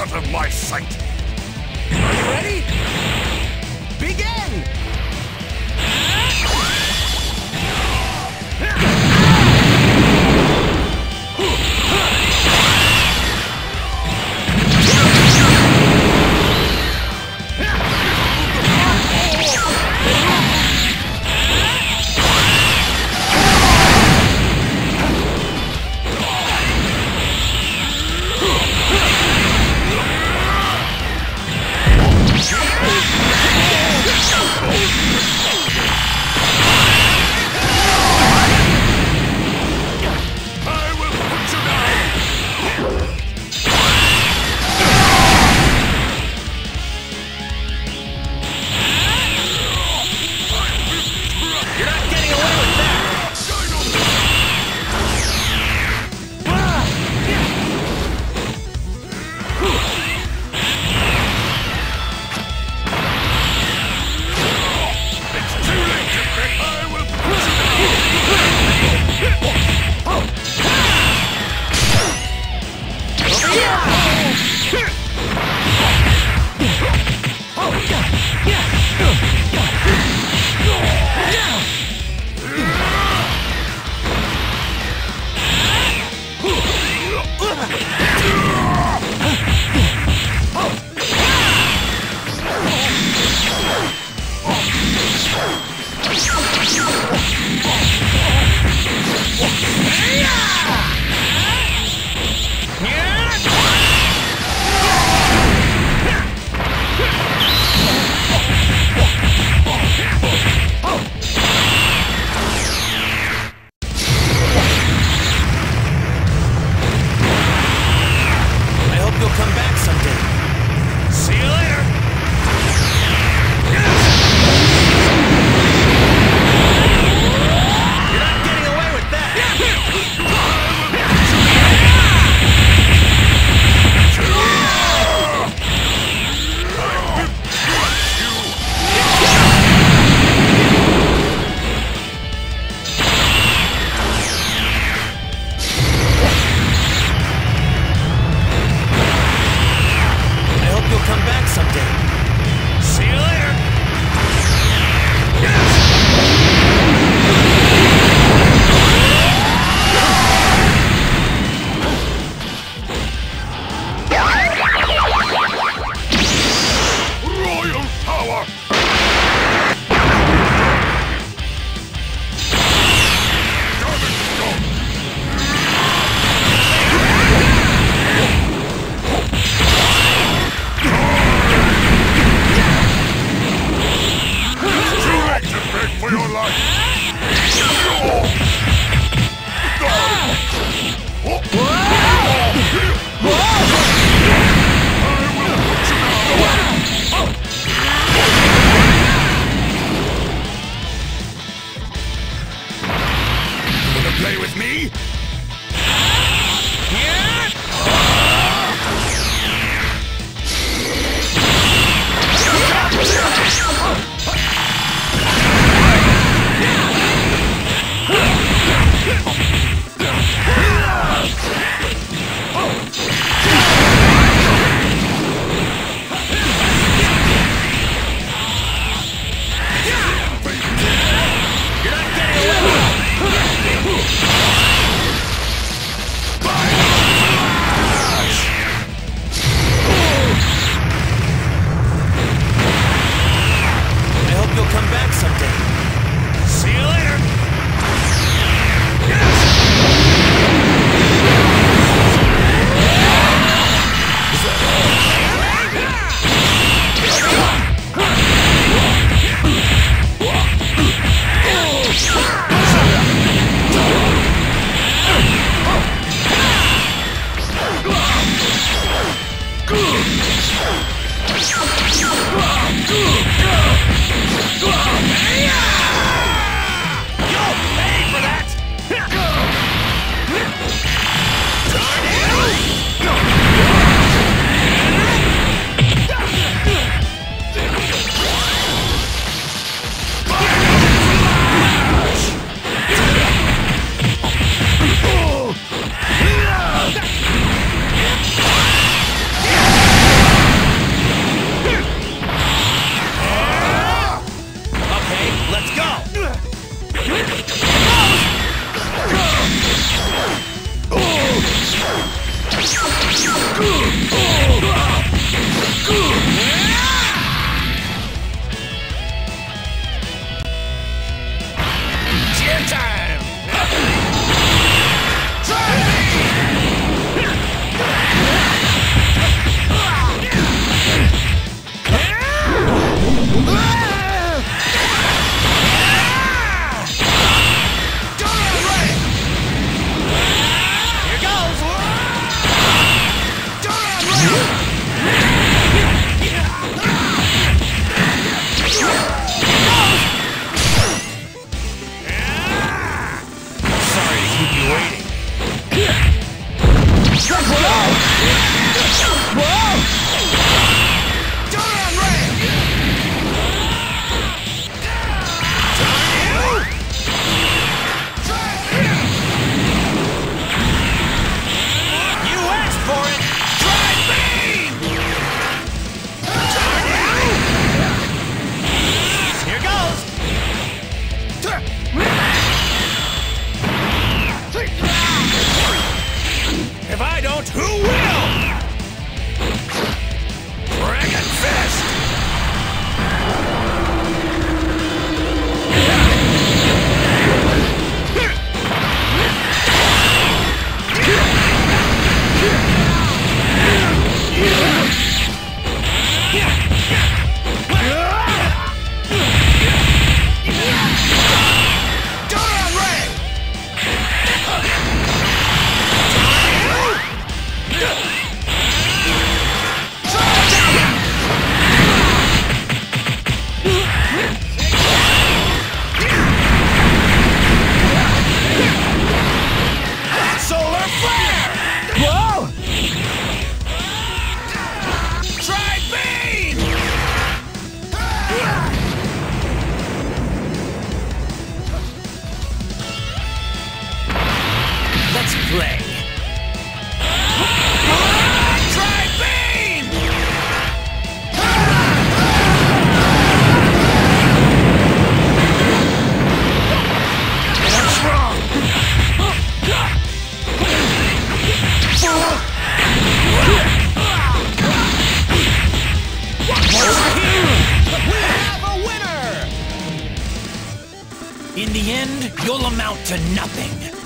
out of my sight! Your life! attention! Let's play. What's wrong? In the end, you'll amount to nothing.